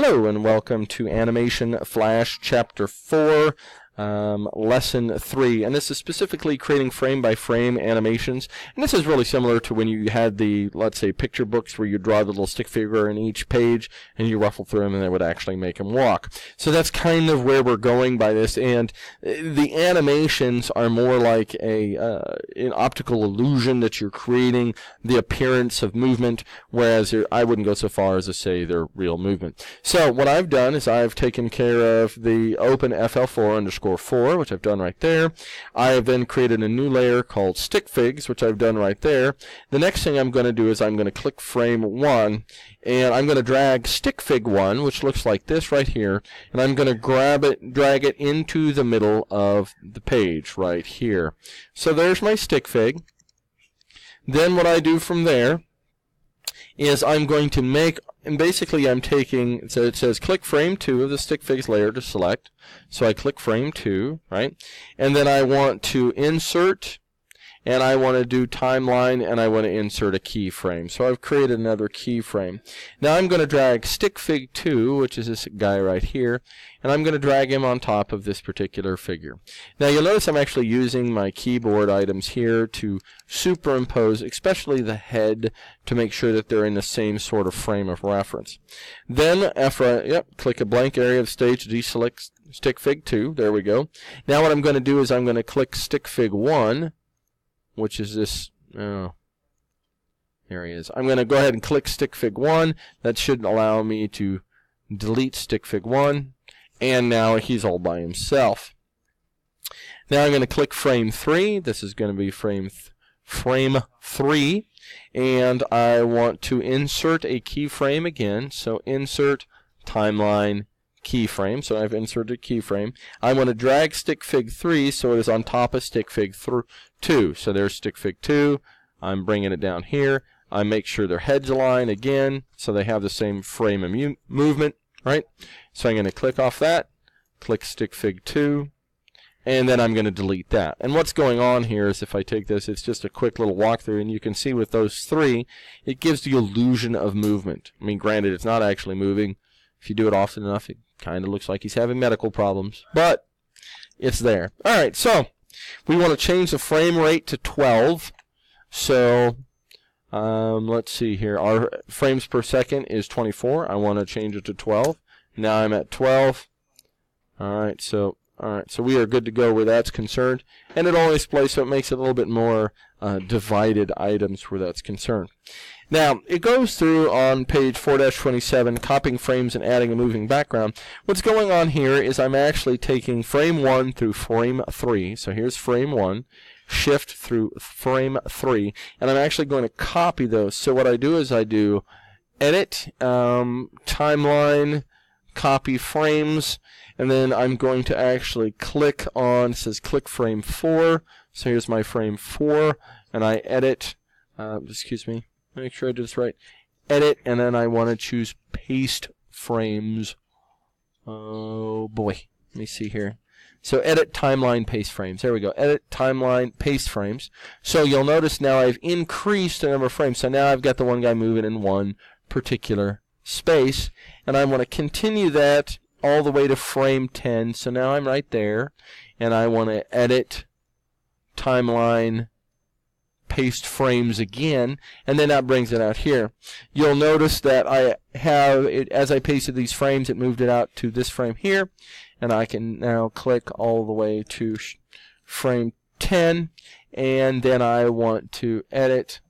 Hello and welcome to Animation Flash Chapter 4 um, lesson three, and this is specifically creating frame by frame animations. And this is really similar to when you had the, let's say, picture books where you draw the little stick figure in each page and you ruffle through them and it would actually make him walk. So that's kind of where we're going by this. And uh, the animations are more like a uh, an optical illusion that you're creating the appearance of movement, whereas I wouldn't go so far as to say they're real movement. So what I've done is I've taken care of the open FL4 underscore underscore 4, which I've done right there. I have then created a new layer called stick figs, which I've done right there. The next thing I'm going to do is I'm going to click frame 1, and I'm going to drag stick fig 1, which looks like this right here, and I'm going to grab it, drag it into the middle of the page right here. So there's my stick fig. Then what I do from there is I'm going to make, and basically I'm taking, so it says click frame 2 of the stick figs layer to select. So I click frame 2, right? And then I want to insert and I want to do timeline and I want to insert a keyframe. So I've created another keyframe. Now I'm going to drag stickfig 2, which is this guy right here, and I'm going to drag him on top of this particular figure. Now you'll notice I'm actually using my keyboard items here to superimpose, especially the head, to make sure that they're in the same sort of frame of reference. Then after I, yep, click a blank area of stage deselect stickfig 2, there we go. Now what I'm going to do is I'm going to click stickfig 1, which is this. Oh, there he is. I'm going to go ahead and click stickfig 1. That should allow me to delete stickfig 1. And now he's all by himself. Now I'm going to click frame 3. This is going to be frame th frame 3. And I want to insert a keyframe again. So insert timeline keyframe. So I've inserted keyframe. I want to drag stickfig 3 so it is on top of stick stickfig 2. So there's stickfig 2. I'm bringing it down here. I make sure their heads align again so they have the same frame of movement, right? So I'm going to click off that, click stickfig 2, and then I'm going to delete that. And what's going on here is if I take this, it's just a quick little walkthrough, and you can see with those three, it gives the illusion of movement. I mean, granted, it's not actually moving. If you do it often enough, it kind of looks like he's having medical problems, but it's there. All right, so we want to change the frame rate to 12. So um, let's see here. Our frames per second is 24. I want to change it to 12. Now I'm at 12. All right, so all right, so we are good to go where that's concerned, and it only displays so it makes it a little bit more uh, divided items where that's concerned. Now, it goes through on page 4-27, copying frames and adding a moving background. What's going on here is I'm actually taking frame 1 through frame 3. So here's frame 1, shift through frame 3, and I'm actually going to copy those. So what I do is I do edit, um, timeline, copy frames, and then I'm going to actually click on, it says click frame 4. So here's my frame 4, and I edit, uh, excuse me, Make sure I do this right. Edit, and then I want to choose paste frames. Oh boy. Let me see here. So edit timeline paste frames. There we go. Edit timeline paste frames. So you'll notice now I've increased the number of frames. So now I've got the one guy moving in one particular space. And I want to continue that all the way to frame 10. So now I'm right there. And I want to edit timeline paste frames again, and then that brings it out here. You'll notice that I have, it, as I pasted these frames, it moved it out to this frame here, and I can now click all the way to frame 10, and then I want to edit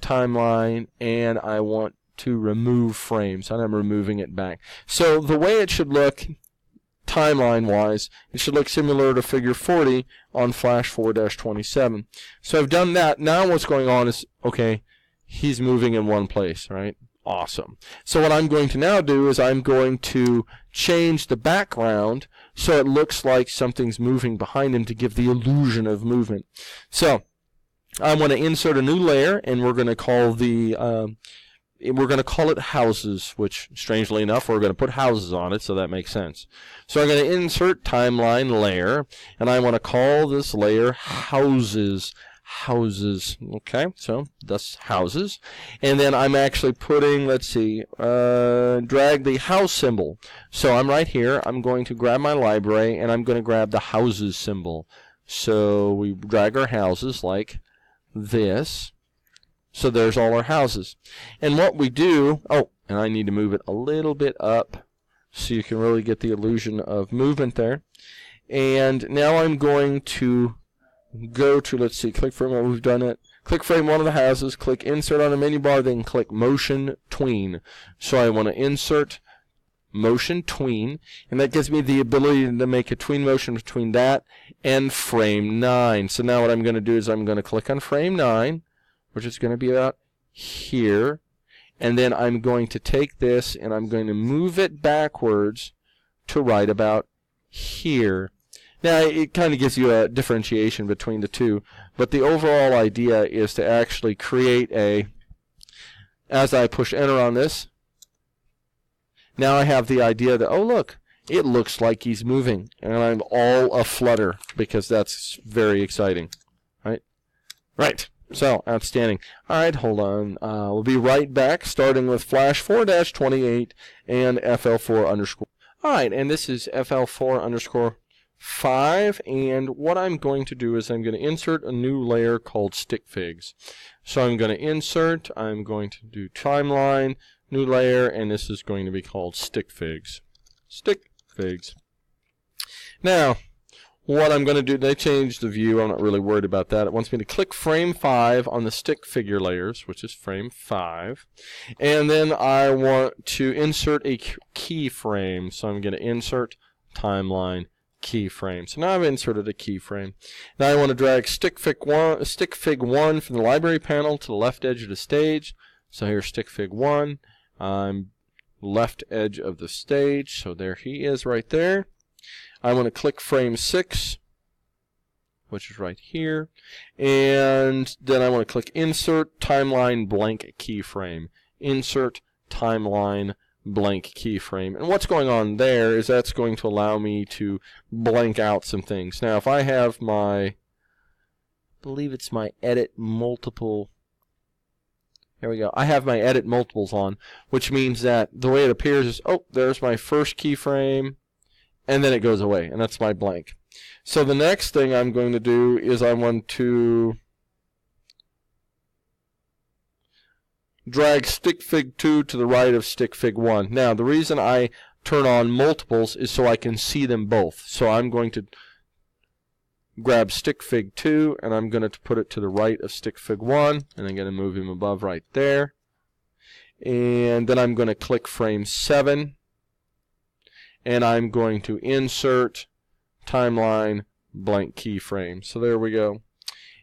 timeline, and I want to remove frames, and I'm removing it back. So the way it should look timeline wise, it should look similar to figure 40 on Flash 4-27. So I've done that. Now what's going on is, okay, he's moving in one place, right? Awesome. So what I'm going to now do is I'm going to change the background so it looks like something's moving behind him to give the illusion of movement. So I'm going to insert a new layer and we're going to call the um, we're going to call it houses, which strangely enough, we're going to put houses on it, so that makes sense. So I'm going to insert timeline layer, and I want to call this layer houses. houses. Okay, so thus houses. And then I'm actually putting, let's see, uh, drag the house symbol. So I'm right here. I'm going to grab my library and I'm going to grab the houses symbol. So we drag our houses like this. So there's all our houses. And what we do, oh, and I need to move it a little bit up so you can really get the illusion of movement there. And now I'm going to go to, let's see, click frame we've done it. Click frame one of the houses, click insert on the menu bar, then click motion tween. So I want to insert motion tween, and that gives me the ability to make a tween motion between that and frame 9. So now what I'm going to do is I'm going to click on frame 9, which is going to be about here, and then I'm going to take this and I'm going to move it backwards to right about here. Now, it kind of gives you a differentiation between the two, but the overall idea is to actually create a, as I push enter on this, now I have the idea that, oh look, it looks like he's moving, and I'm all aflutter because that's very exciting, right? Right. So, outstanding. All right, hold on. Uh, we'll be right back, starting with Flash 4-28 and FL4 underscore. All right, and this is FL4 underscore 5, and what I'm going to do is I'm going to insert a new layer called stick figs. So I'm going to insert, I'm going to do timeline, new layer, and this is going to be called stick figs. Stick figs. Now, what I'm going to do, they changed the view. I'm not really worried about that. It wants me to click frame 5 on the stick figure layers, which is frame 5. And then I want to insert a keyframe. So I'm going to insert timeline keyframe. So now I've inserted a keyframe. Now I want to drag stick fig 1, stick fig 1 from the library panel to the left edge of the stage. So here's stick fig 1. I'm left edge of the stage. So there he is right there. I want to click frame 6, which is right here. And then I want to click Insert Timeline Blank Keyframe. Insert Timeline blank keyframe. And what's going on there is that's going to allow me to blank out some things. Now, if I have my, I believe it's my edit multiple, there we go. I have my edit multiples on, which means that the way it appears is, oh, there's my first keyframe, and then it goes away, and that's my blank. So the next thing I'm going to do is I want to drag stick fig 2 to the right of stick fig 1. Now, the reason I turn on multiples is so I can see them both. So I'm going to grab stick fig 2 and I'm going to put it to the right of stick fig 1 and I'm going to move him above right there. And then I'm going to click frame 7 and I'm going to insert timeline blank keyframe. So there we go.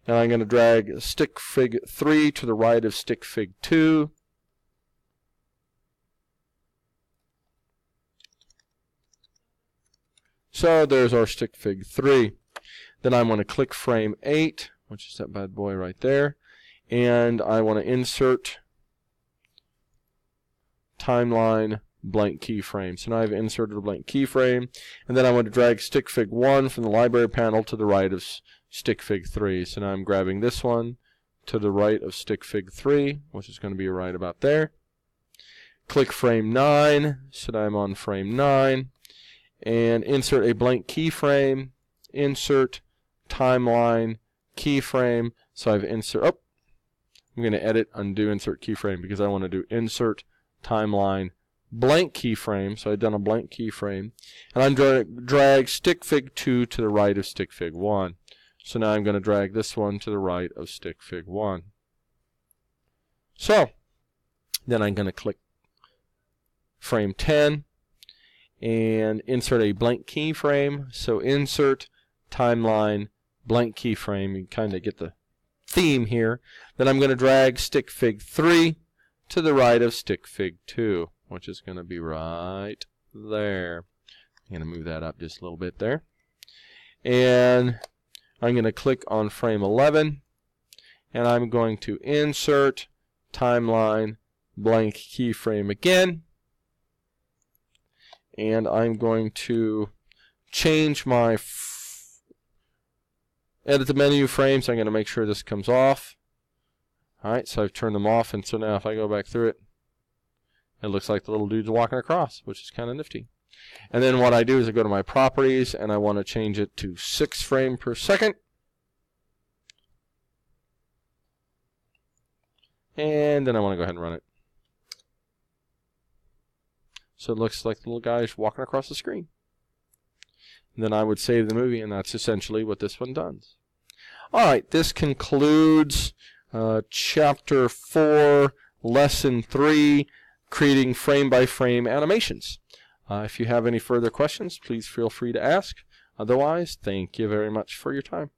And I'm going to drag stick fig 3 to the right of stick fig 2. So there's our stick fig 3. Then I want to click frame 8, which is that bad boy right there. And I want to insert timeline blank keyframe. So now I've inserted a blank keyframe, and then I want to drag stick fig 1 from the library panel to the right of stick fig 3. So now I'm grabbing this one to the right of stick fig 3, which is going to be right about there. Click frame 9, so now I'm on frame 9, and insert a blank keyframe, insert timeline keyframe. So I've insert, oh, I'm going to edit, undo, insert keyframe because I want to do insert timeline blank keyframe, so I've done a blank keyframe, and I'm going to drag stick fig 2 to the right of stick fig 1. So now I'm going to drag this one to the right of stick fig 1. So, then I'm going to click frame 10 and insert a blank keyframe. So insert timeline blank keyframe. You kind of get the theme here. Then I'm going to drag stick fig 3 to the right of stick fig 2 which is going to be right there. I'm going to move that up just a little bit there. And I'm going to click on frame 11 and I'm going to insert timeline blank keyframe again and I'm going to change my edit the menu frames. I'm going to make sure this comes off. Alright, so I've turned them off, and so now if I go back through it, it looks like the little dude's walking across, which is kind of nifty. And then what I do is I go to my properties, and I want to change it to 6 frame per second. And then I want to go ahead and run it. So it looks like the little guy is walking across the screen. And then I would save the movie, and that's essentially what this one does. All right, this concludes uh, Chapter 4, Lesson 3, creating frame-by-frame animations. Uh, if you have any further questions, please feel free to ask. Otherwise, thank you very much for your time.